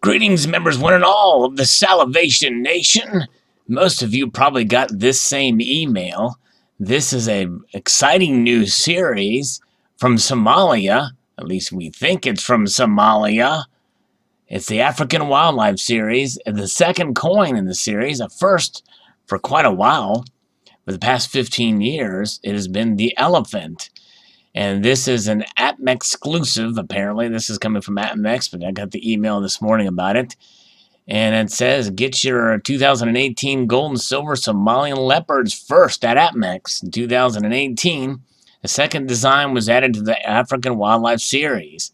Greetings, members one and all of the Salivation Nation. Most of you probably got this same email. This is a exciting new series from Somalia. At least we think it's from Somalia. It's the African Wildlife Series, the second coin in the series, a first for quite a while. For the past 15 years, it has been the elephant. And this is an APMEX exclusive, apparently. This is coming from APMEX, but I got the email this morning about it. And it says, get your 2018 gold and silver Somalian leopards first at APMEX in 2018. The second design was added to the African Wildlife Series,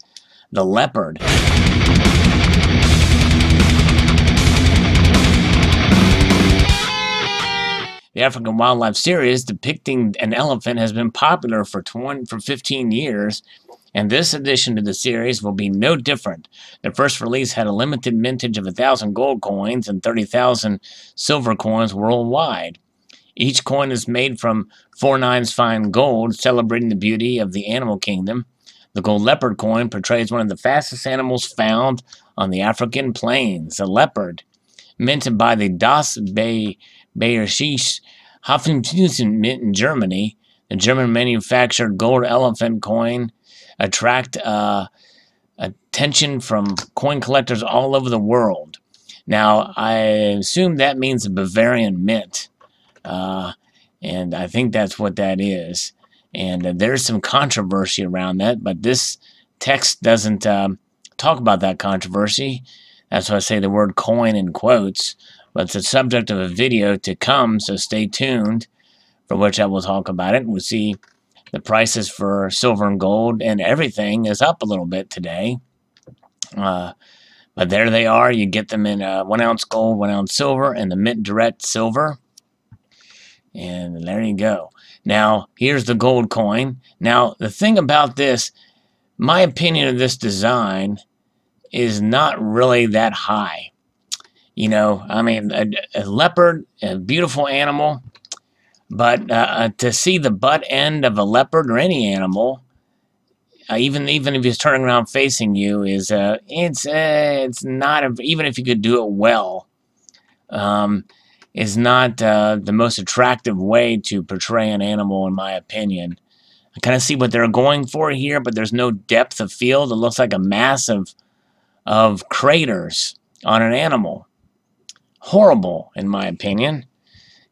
the leopard. The African Wildlife Series depicting an elephant has been popular for 20, for 15 years, and this addition to the series will be no different. The first release had a limited mintage of 1,000 gold coins and 30,000 silver coins worldwide. Each coin is made from 4 nines fine gold, celebrating the beauty of the animal kingdom. The gold leopard coin portrays one of the fastest animals found on the African plains, a leopard. Minted by the Das Bay Bayerisches Hauptmünzamt Mint in Germany, the German manufactured gold elephant coin attract uh, attention from coin collectors all over the world. Now, I assume that means a Bavarian mint, uh, and I think that's what that is. And uh, there's some controversy around that, but this text doesn't um, talk about that controversy. That's why I say the word coin in quotes but it's the subject of a video to come, so stay tuned, for which I will talk about it. We'll see the prices for silver and gold and everything is up a little bit today. Uh, but there they are. You get them in uh, one ounce gold, one ounce silver, and the Mint Direct silver. And there you go. Now, here's the gold coin. Now, the thing about this, my opinion of this design is not really that high. You know, I mean, a, a leopard, a beautiful animal, but uh, uh, to see the butt end of a leopard or any animal, uh, even even if he's turning around facing you, is uh, it's uh, it's not a, even if you could do it well, um, is not uh, the most attractive way to portray an animal, in my opinion. I kind of see what they're going for here, but there's no depth of field. It looks like a mass of, of craters on an animal horrible, in my opinion.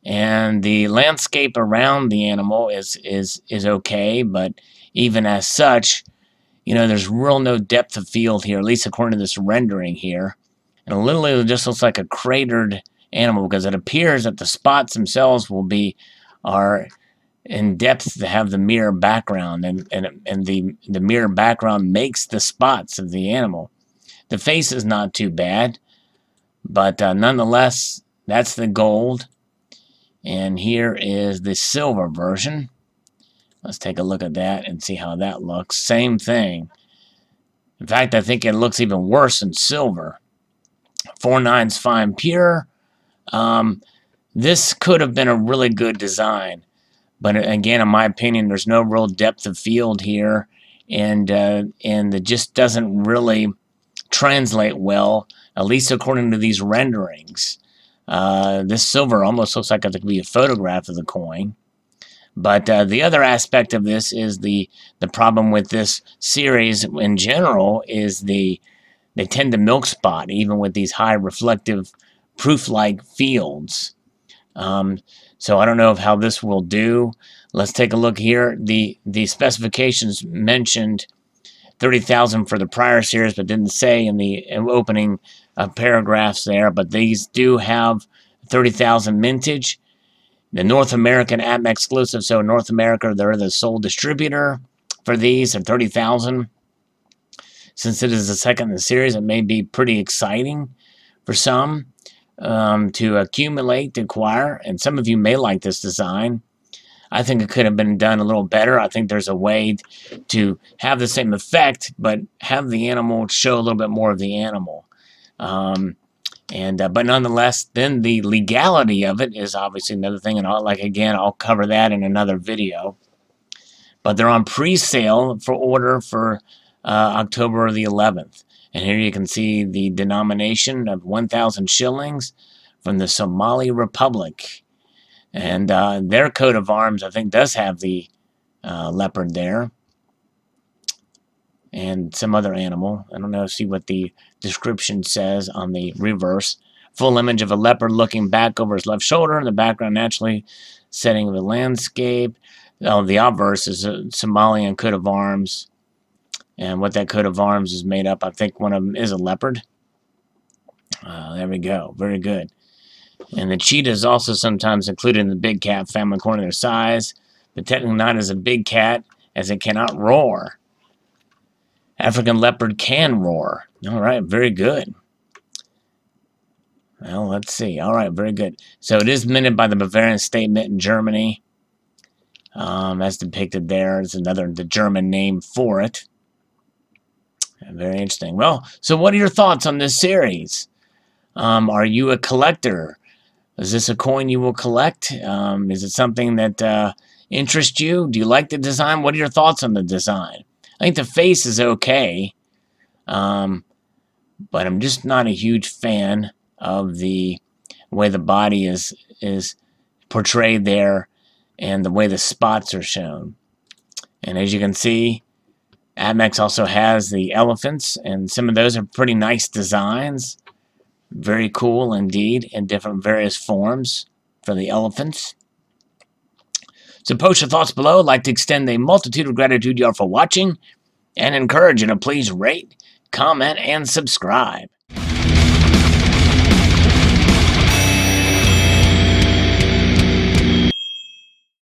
And the landscape around the animal is is is okay, but even as such, you know, there's real no depth of field here, at least according to this rendering here. And literally it just looks like a cratered animal because it appears that the spots themselves will be are in depth to have the mirror background and, and, and the, the mirror background makes the spots of the animal. The face is not too bad. But uh, nonetheless, that's the gold. And here is the silver version. Let's take a look at that and see how that looks. Same thing. In fact, I think it looks even worse than silver. Four nines fine pure. Um, this could have been a really good design. But again, in my opinion, there's no real depth of field here. And, uh, and it just doesn't really translate well at least according to these renderings. Uh, this silver almost looks like it could be a photograph of the coin. But uh, the other aspect of this is the the problem with this series in general is the they tend to milk spot even with these high reflective proof-like fields. Um, so I don't know how this will do. Let's take a look here. The the specifications mentioned 30,000 for the prior series, but didn't say in the opening uh, paragraphs there. But these do have 30,000 mintage. The North American APMEX exclusive, so North America, they're the sole distributor for these at 30,000. Since it is the second in the series, it may be pretty exciting for some um, to accumulate, to acquire, and some of you may like this design. I think it could have been done a little better. I think there's a way to have the same effect, but have the animal show a little bit more of the animal. Um, and uh, but nonetheless, then the legality of it is obviously another thing. And I'll, like again, I'll cover that in another video. But they're on pre-sale for order for uh, October the 11th. And here you can see the denomination of 1,000 shillings from the Somali Republic. And uh, their coat of arms, I think, does have the uh, leopard there. And some other animal. I don't know, see what the description says on the reverse. Full image of a leopard looking back over his left shoulder in the background, naturally setting of the landscape. Oh, the obverse is a Somalian coat of arms. And what that coat of arms is made up, I think one of them is a leopard. Uh, there we go. Very good. And the cheetah is also sometimes included in the big cat family according to their size, but technically not as a big cat, as it cannot roar. African leopard can roar. All right, very good. Well, let's see. All right, very good. So it is minted by the Bavarian State Mint in Germany. Um, as depicted there is another, the German name for it. Very interesting. Well, so what are your thoughts on this series? Um, are you a collector? Is this a coin you will collect? Um, is it something that uh, interests you? Do you like the design? What are your thoughts on the design? I think the face is okay, um, but I'm just not a huge fan of the way the body is is portrayed there and the way the spots are shown. And as you can see, APMEX also has the elephants, and some of those are pretty nice designs. Very cool indeed, in different various forms for the elephants. So post your thoughts below. I'd like to extend a multitude of gratitude to y'all for watching, and encourage you to please rate, comment, and subscribe.